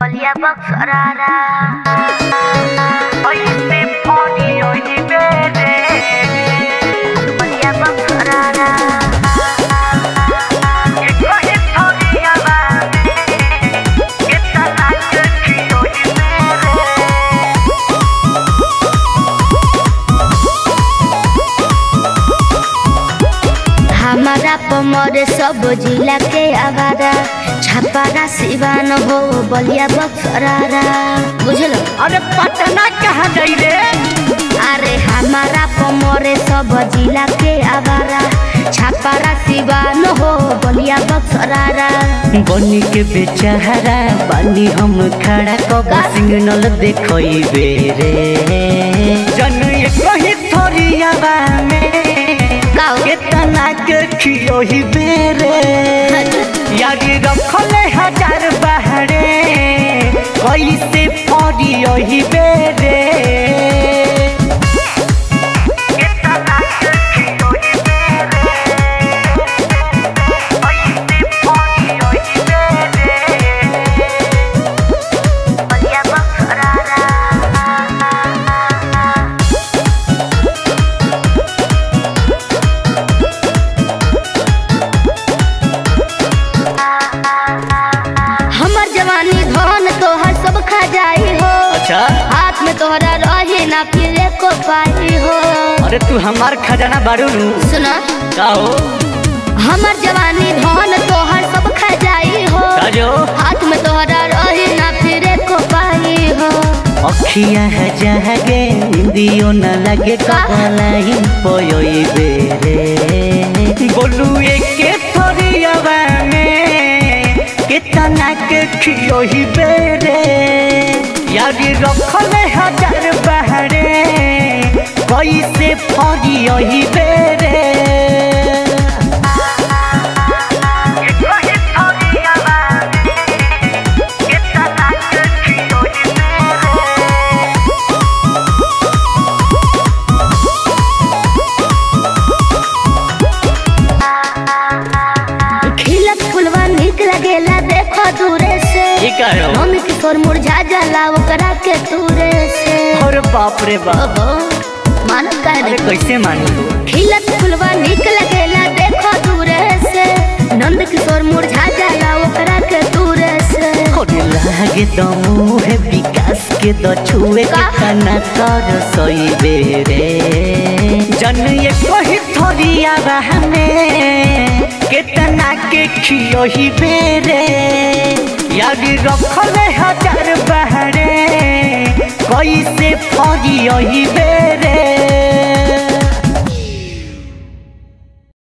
Olia Box Rara. हमारा पमर सब जिला के आवारा। छापारा सिवान हो बलिया बक्सरारा बुझल? अरे पटना कहाँ गई रे? अरे हमारा पमर सब जिला के आवारा। छापारा सिवान हो बलिया बक्सरारा बनी के बेचारा बानी हम खड़ा कब सिग्नल देखई बेरे जन कही थोड़ी आवा के खियोही बेरे यारी रखले हज़ार अच्छा? हाथ में तोहरा रही ना फिरे को पाई हो। अरे तू हमार खजाना बारू नु। सुना? का हो? हमर जवानी धन तोहर सब खा जाई हो हाथ में तोहरा रही ना फिरे को पाई हो। अखिया है जहगे निंदियो न लगे का? कबलाई पोयोई बेरे। बोलू एके थोड़ियावा में कितना के खियोही बेरे। यारी रखले हज़ार बहरे कैसे फरियोही बेरे किशोर मुरझा जाला ओकरा के दूरे से। और बाप रे बाप। मानत काहे अरे कैसे मानी? तू खिलत फुलवा निक लगेला देखो दूरे से। नंद किशोर मुरझा जाला ओकरा के दूरे से। खोरे लागे तो मुहे विकास के तो छुए के का? तना कर सोई बेरे जन ये कही थोड़ी आवा हमें कितना के खियो ही बेरे यारी रखले हज़ार बहरे कैसे फरी बेरे?